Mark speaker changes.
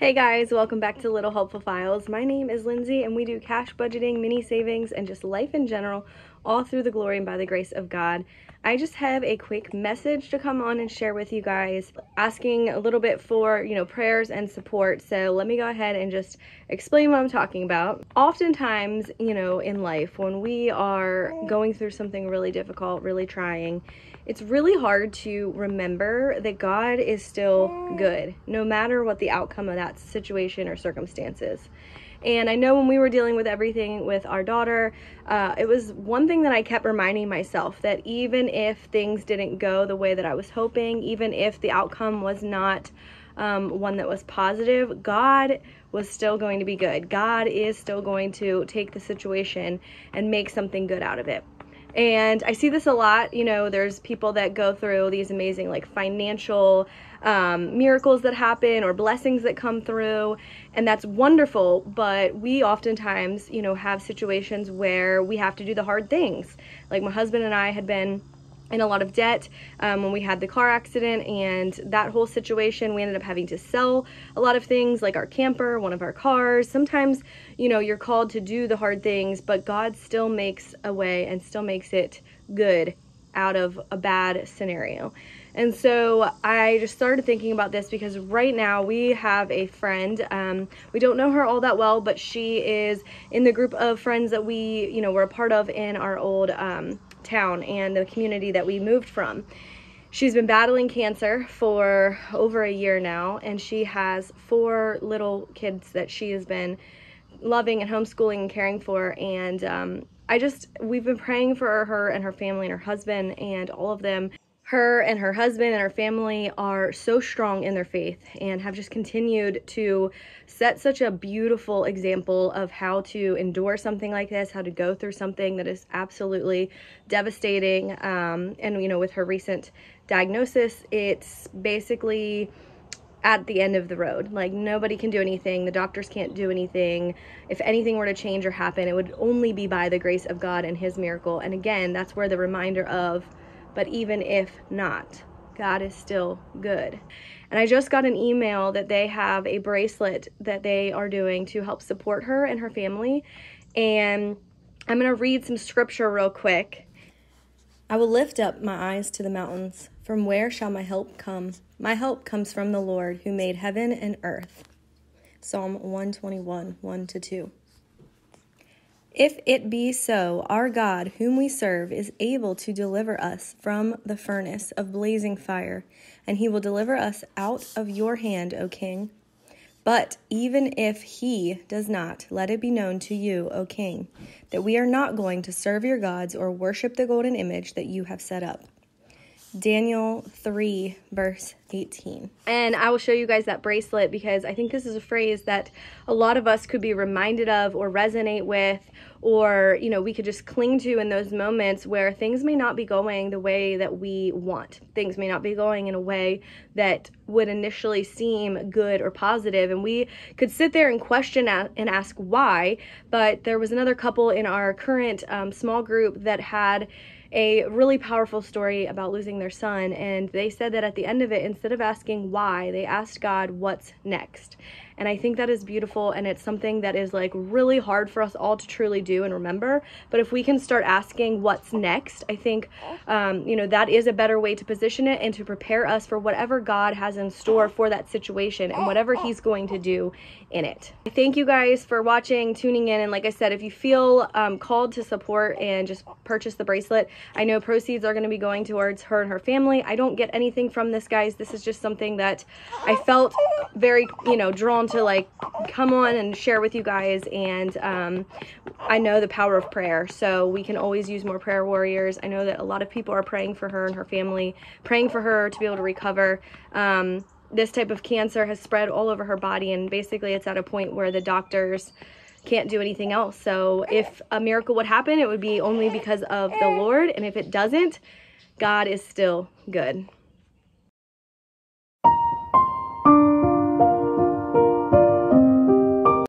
Speaker 1: Hey guys, welcome back to Little Helpful Files. My name is Lindsay and we do cash budgeting, mini savings, and just life in general, all through the glory and by the grace of God. I just have a quick message to come on and share with you guys, asking a little bit for, you know, prayers and support. So let me go ahead and just explain what I'm talking about. Oftentimes, you know, in life, when we are going through something really difficult, really trying, it's really hard to remember that God is still good, no matter what the outcome of that situation or circumstances. And I know when we were dealing with everything with our daughter, uh, it was one thing that I kept reminding myself that even if things didn't go the way that I was hoping, even if the outcome was not um, one that was positive, God was still going to be good. God is still going to take the situation and make something good out of it. And I see this a lot. You know, there's people that go through these amazing, like, financial um, miracles that happen or blessings that come through, and that's wonderful. But we oftentimes, you know, have situations where we have to do the hard things. Like, my husband and I had been in a lot of debt um, when we had the car accident and that whole situation we ended up having to sell a lot of things like our camper one of our cars sometimes you know you're called to do the hard things but god still makes a way and still makes it good out of a bad scenario and so I just started thinking about this because right now we have a friend. Um, we don't know her all that well, but she is in the group of friends that we, you know, were a part of in our old um, town and the community that we moved from. She's been battling cancer for over a year now, and she has four little kids that she has been loving and homeschooling and caring for. And um, I just, we've been praying for her and her family and her husband and all of them her and her husband and her family are so strong in their faith and have just continued to set such a beautiful example of how to endure something like this, how to go through something that is absolutely devastating. Um, and, you know, with her recent diagnosis, it's basically at the end of the road. Like nobody can do anything. The doctors can't do anything. If anything were to change or happen, it would only be by the grace of God and his miracle. And again, that's where the reminder of but even if not, God is still good. And I just got an email that they have a bracelet that they are doing to help support her and her family. And I'm going to read some scripture real quick. I will lift up my eyes to the mountains. From where shall my help come? My help comes from the Lord who made heaven and earth. Psalm 121, 1 to 2. If it be so, our God, whom we serve, is able to deliver us from the furnace of blazing fire, and he will deliver us out of your hand, O king. But even if he does not, let it be known to you, O king, that we are not going to serve your gods or worship the golden image that you have set up. Daniel 3, verse 18. And I will show you guys that bracelet because I think this is a phrase that a lot of us could be reminded of or resonate with, or, you know, we could just cling to in those moments where things may not be going the way that we want. Things may not be going in a way that would initially seem good or positive, And we could sit there and question and ask why. But there was another couple in our current um, small group that had a really powerful story about losing their son. And they said that at the end of it, instead of asking why, they asked God, what's next? And I think that is beautiful and it's something that is like really hard for us all to truly do and remember. But if we can start asking what's next, I think, um, you know, that is a better way to position it and to prepare us for whatever God has in store for that situation and whatever He's going to do in it. Thank you guys for watching, tuning in. And like I said, if you feel um, called to support and just purchase the bracelet, I know proceeds are going to be going towards her and her family. I don't get anything from this, guys. This is just something that I felt very, you know, drawn to like come on and share with you guys. And um, I know the power of prayer, so we can always use more prayer warriors. I know that a lot of people are praying for her and her family, praying for her to be able to recover. Um, this type of cancer has spread all over her body, and basically, it's at a point where the doctors can't do anything else. So, if a miracle would happen, it would be only because of the Lord, and if it doesn't, God is still good.